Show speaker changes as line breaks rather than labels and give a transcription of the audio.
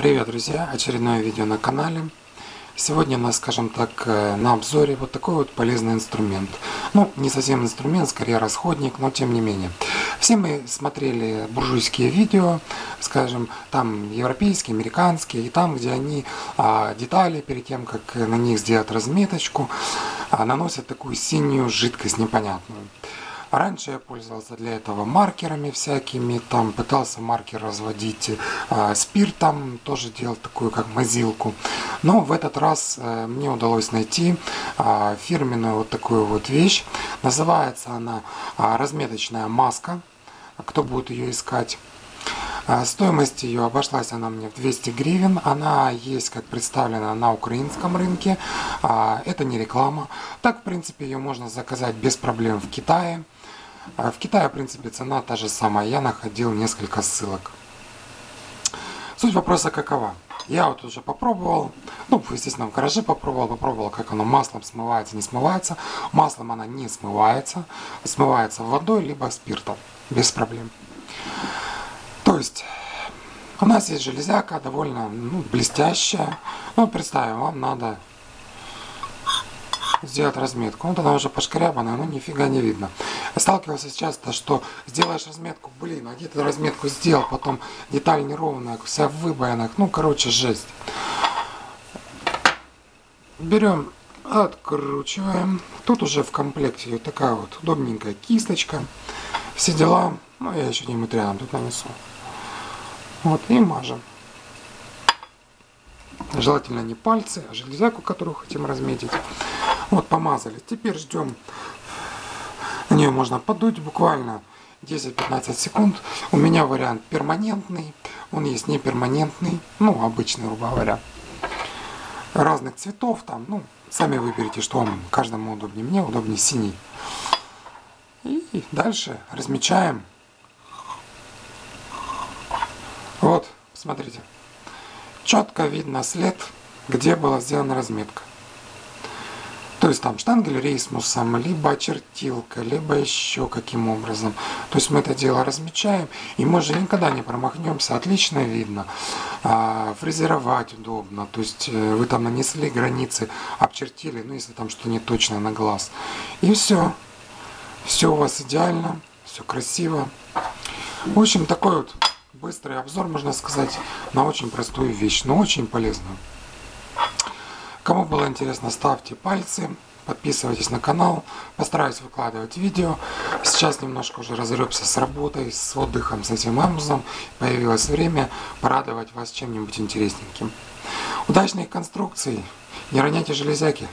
Привет, друзья! Очередное видео на канале. Сегодня у нас, скажем так, э, на обзоре вот такой вот полезный инструмент. Ну, не совсем инструмент, скорее расходник, но тем не менее. Все мы смотрели буржуйские видео, скажем, там европейские, американские, и там, где они а, детали, перед тем, как на них сделать разметочку, а, наносят такую синюю жидкость непонятную. Раньше я пользовался для этого маркерами всякими, там пытался маркер разводить э, спиртом, тоже делал такую как мазилку. Но в этот раз э, мне удалось найти э, фирменную вот такую вот вещь. Называется она э, разметочная маска. Кто будет ее искать? Стоимость ее обошлась она мне в 200 гривен. Она есть как представлена на украинском рынке. Это не реклама. Так, в принципе, ее можно заказать без проблем в Китае. А в Китае, в принципе, цена та же самая. Я находил несколько ссылок. Суть вопроса какова? Я вот уже попробовал, ну, естественно, в гараже попробовал, попробовал, как оно маслом смывается, не смывается. Маслом она не смывается, смывается водой, либо спиртом, без проблем. То есть, у нас есть железяка довольно ну, блестящая. Ну, представим, вам надо сделать разметку. Вот она уже пошкрябанная, но нифига не видно. Я сталкивался часто, что сделаешь разметку, блин, а где ты разметку сделал, потом деталь неровная, вся в выбоинах, ну, короче, жесть. Берем, откручиваем. Тут уже в комплекте вот такая вот удобненькая кисточка. Все дела, ну, я еще не материалом тут нанесу. Вот, и мажем. Желательно не пальцы, а железяку, которую хотим разметить. Вот, помазали. Теперь ждем. На нее можно подуть буквально 10-15 секунд. У меня вариант перманентный. Он есть не перманентный, ну, обычный, грубо говоря. Разных цветов там, ну, сами выберите, что вам каждому удобнее. Мне удобнее синий. И дальше размечаем. Вот, смотрите. Четко видно след, где была сделана разметка. То есть там штангель рейсмусом, либо очертилка, либо еще каким образом. То есть мы это дело размечаем, и мы же никогда не промахнемся, отлично видно. А, фрезеровать удобно, то есть э, вы там нанесли границы, обчертили, ну если там что не точно на глаз. И все. Все у вас идеально, все красиво. В общем, такой вот быстрый обзор, можно сказать, на очень простую вещь, но очень полезную. Кому было интересно, ставьте пальцы, подписывайтесь на канал, постараюсь выкладывать видео. Сейчас немножко уже разребся с работой, с отдыхом, с этим амузом. Появилось время порадовать вас чем-нибудь интересненьким. Удачных конструкций, не роняйте железяки.